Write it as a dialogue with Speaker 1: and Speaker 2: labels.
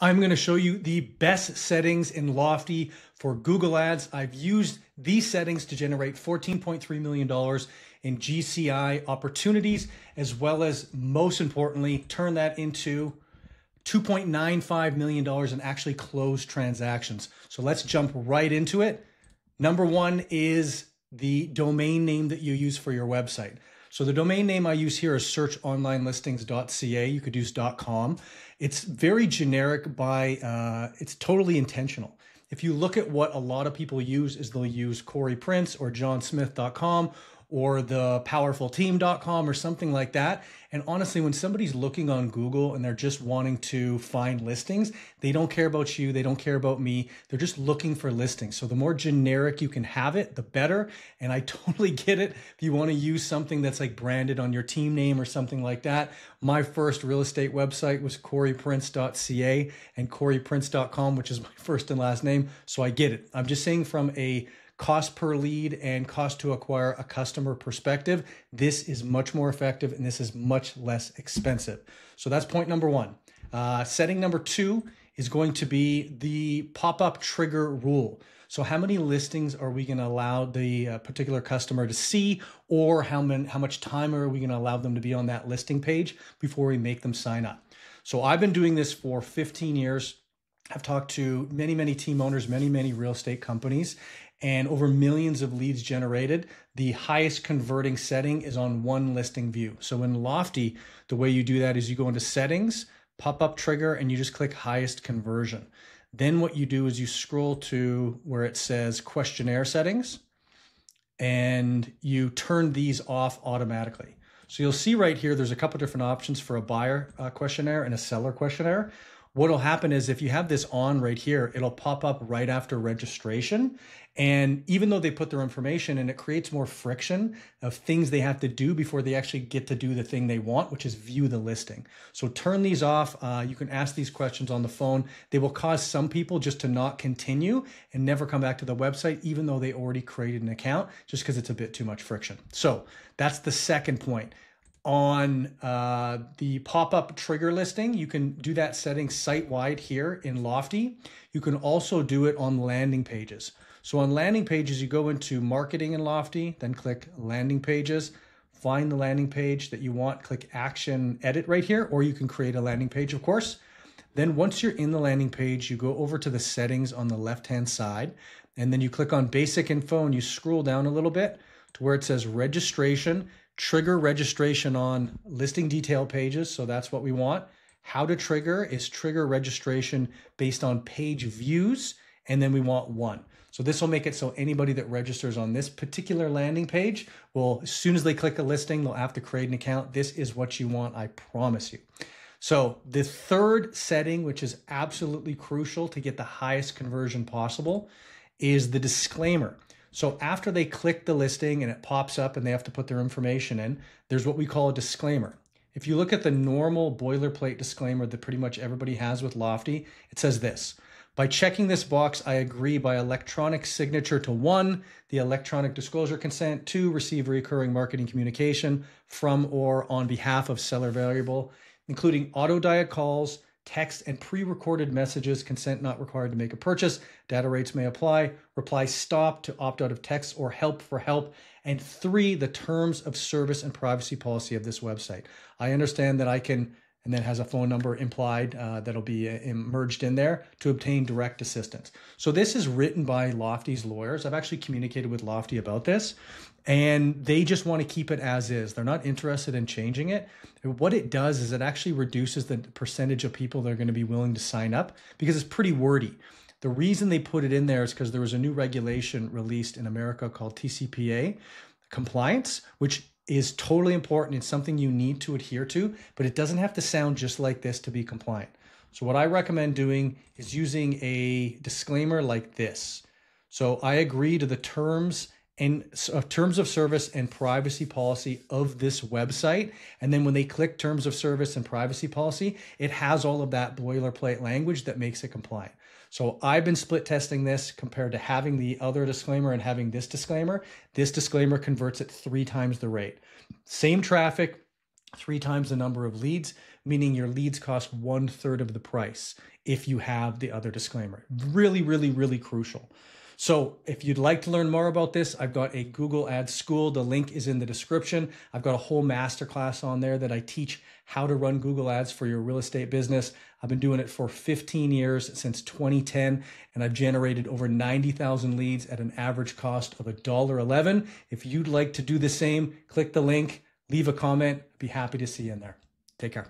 Speaker 1: I'm going to show you the best settings in Lofty for Google Ads. I've used these settings to generate $14.3 million in GCI opportunities, as well as, most importantly, turn that into $2.95 million in actually closed transactions. So let's jump right into it. Number one is the domain name that you use for your website. So the domain name I use here is searchonlinelistings.ca. You could use .com. It's very generic by, uh, it's totally intentional. If you look at what a lot of people use is they'll use Kory Prince or johnsmith.com or the powerfulteam.com or something like that. And honestly, when somebody's looking on Google and they're just wanting to find listings, they don't care about you, they don't care about me. They're just looking for listings. So the more generic you can have it, the better. And I totally get it. If you want to use something that's like branded on your team name or something like that, my first real estate website was koryprince.ca and koryprince.com, which is my first and last name. So I get it. I'm just saying from a cost per lead and cost to acquire a customer perspective, this is much more effective and this is much less expensive. So that's point number one. Uh, setting number two is going to be the pop up trigger rule. So, how many listings are we going to allow the uh, particular customer to see, or how, many, how much time are we going to allow them to be on that listing page before we make them sign up? So, I've been doing this for 15 years. I've talked to many, many team owners, many, many real estate companies, and over millions of leads generated. The highest converting setting is on one listing view. So in Lofty, the way you do that is you go into settings, pop up trigger, and you just click highest conversion. Then what you do is you scroll to where it says questionnaire settings and you turn these off automatically. So you'll see right here, there's a couple different options for a buyer uh, questionnaire and a seller questionnaire what will happen is if you have this on right here, it'll pop up right after registration. And even though they put their information and it creates more friction of things they have to do before they actually get to do the thing they want, which is view the listing. So turn these off. Uh, you can ask these questions on the phone. They will cause some people just to not continue and never come back to the website, even though they already created an account, just because it's a bit too much friction. So that's the second point on uh, the pop-up trigger listing. You can do that setting site-wide here in Lofty. You can also do it on landing pages. So on landing pages, you go into marketing in Lofty, then click landing pages, find the landing page that you want, click action edit right here, or you can create a landing page, of course. Then once you're in the landing page, you go over to the settings on the left-hand side, and then you click on basic info and you scroll down a little bit to where it says registration trigger registration on listing detail pages. So that's what we want. How to trigger is trigger registration based on page views. And then we want one. So this will make it so anybody that registers on this particular landing page will, as soon as they click a listing, they'll have to create an account. This is what you want, I promise you. So the third setting, which is absolutely crucial to get the highest conversion possible, is the disclaimer. So after they click the listing and it pops up and they have to put their information in, there's what we call a disclaimer. If you look at the normal boilerplate disclaimer that pretty much everybody has with Lofty, it says this. By checking this box, I agree by electronic signature to one, the electronic disclosure consent, to receive recurring marketing communication from or on behalf of seller variable, including autodialed calls, text and pre-recorded messages, consent not required to make a purchase, data rates may apply, reply stop to opt out of text or help for help, and three, the terms of service and privacy policy of this website. I understand that I can and then has a phone number implied uh, that'll be uh, merged in there to obtain direct assistance. So this is written by Lofty's lawyers. I've actually communicated with Lofty about this, and they just want to keep it as is. They're not interested in changing it. What it does is it actually reduces the percentage of people that are going to be willing to sign up because it's pretty wordy. The reason they put it in there is because there was a new regulation released in America called TCPA compliance, which is totally important. It's something you need to adhere to, but it doesn't have to sound just like this to be compliant. So what I recommend doing is using a disclaimer like this. So I agree to the terms and uh, terms of service and privacy policy of this website. And then when they click terms of service and privacy policy, it has all of that boilerplate language that makes it compliant. So I've been split testing this compared to having the other disclaimer and having this disclaimer. This disclaimer converts at three times the rate. Same traffic, three times the number of leads, meaning your leads cost one third of the price if you have the other disclaimer. Really, really, really crucial. So if you'd like to learn more about this, I've got a Google Ads school. The link is in the description. I've got a whole masterclass on there that I teach how to run Google Ads for your real estate business. I've been doing it for 15 years since 2010, and I've generated over 90,000 leads at an average cost of $1.11. If you'd like to do the same, click the link, leave a comment. I'd be happy to see you in there. Take care.